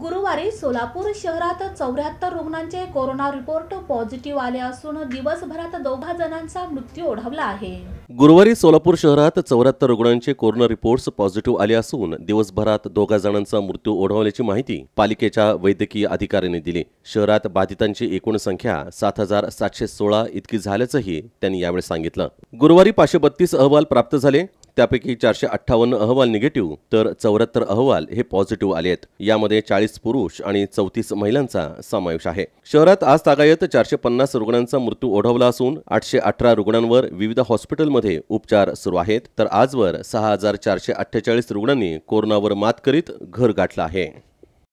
गुरुवारी सोलापूर शहरात चौऱ्याहत्तर रुग्णांचे कोरोना रिपोर्ट पॉझिटिव्ह आले असून दिवसभरात दोघा जणांचा मृत्यू ओढवला आहे. गुरुवारी सोलापूर शहरात चौऱ्याहत्तर रुग्णांचे कोरोना रिपोर्ट्स पॉझिटिव्ह आले असून दिवसभरात दोघा जणांचा मृत्यू ओढवल्याची माहिती पालिकेच्या वैद्यकीय अधिकाऱ्यांनी दिली. शहरात बाधितांची एकूण संख्या सात हजार सातशे सोळा इतकी झाल्याचंही त्यांनी यावेळी सांगितलं. गुरुवारी पाचशे बत्तीस अहवाल प्राप्त झाले. त्यापैकी चारशे अठ्ठावन्न अहवाल निगेटिव्ह तर चौऱ्याहत्तर अहवाल हे पॉझिटिव्ह आले आहेत. यामध्ये चाळीस पुरुष आणि चौतीस महिलांचा समावेश आहे. शहरात आज तागायत चारशे पन्नास रुग्णांचा मृत्यू ओढवला असून आठशे अठरा रुग्णांवर विविध हॉस्पिटलमध्ये उपचार सुरू आहेत. तर आजवर सहा हजार चारशे अठ्ठेचाळीस रुग्णांनी कोरोनावर मात करीत घर गाठलं आहे.